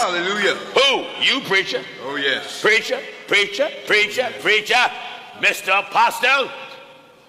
Hallelujah. Who? You preacher. Oh, yes. Preacher, preacher, preacher, preacher. Mr. Apostle.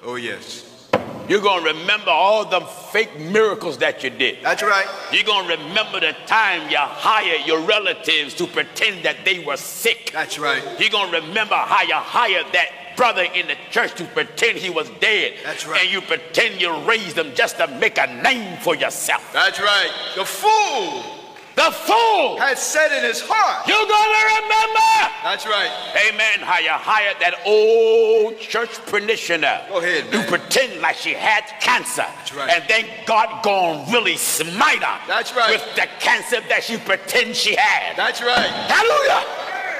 Oh, yes. You're going to remember all the fake miracles that you did. That's right. You're going to remember the time you hired your relatives to pretend that they were sick. That's right. You're going to remember how you hired that brother in the church to pretend he was dead. That's right. And you pretend you raised him just to make a name for yourself. That's right. The fool The fool! had said in his heart. You're to remember! That's right. Amen. How you hired that old church parishioner Go ahead, to man. pretend like she had cancer. That's right. And then God gone really smite her. That's right. With the cancer that she pretend she had. That's right. hallelujah.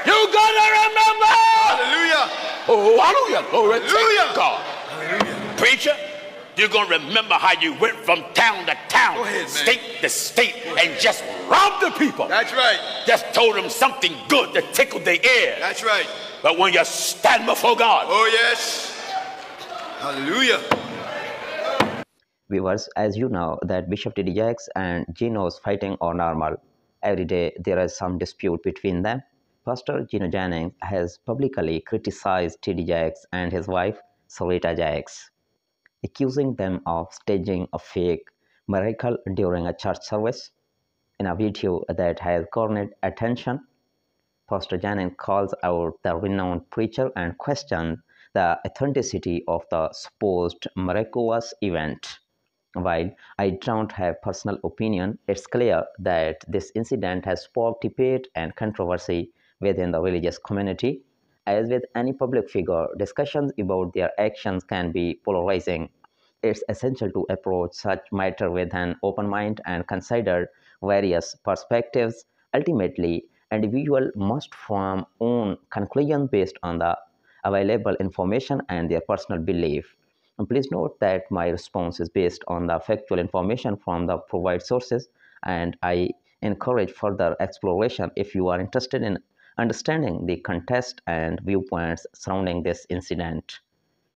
You're gonna remember. Hallelujah. Oh, hallelujah. Glory to Hallelujah. God. Hallelujah. Preacher, you're gonna remember how you went from town to town, Go ahead, man. state to state, and just robbed the people. That's right. just told them something good to tickle their ear. That's right. But when you stand before God, Oh, yes. Hallelujah. Viewers, as you know that Bishop T.D. Jakes and Gino's fighting are normal. Every day there is some dispute between them. Pastor Gino Jennings has publicly criticized T.D. Jakes and his wife Serita Jakes, accusing them of staging a fake miracle during a church service. In a video that has garnered attention, Pastor Jennings calls out the renowned preacher and questions the authenticity of the supposed miraculous event. While I don't have personal opinion, it's clear that this incident has sparked debate and controversy within the religious community. As with any public figure, discussions about their actions can be polarizing. It's essential to approach such matter with an open mind and consider various perspectives. Ultimately, individual must form own conclusion based on the available information and their personal belief. And please note that my response is based on the factual information from the provided sources, and I encourage further exploration if you are interested in understanding the context and viewpoints surrounding this incident.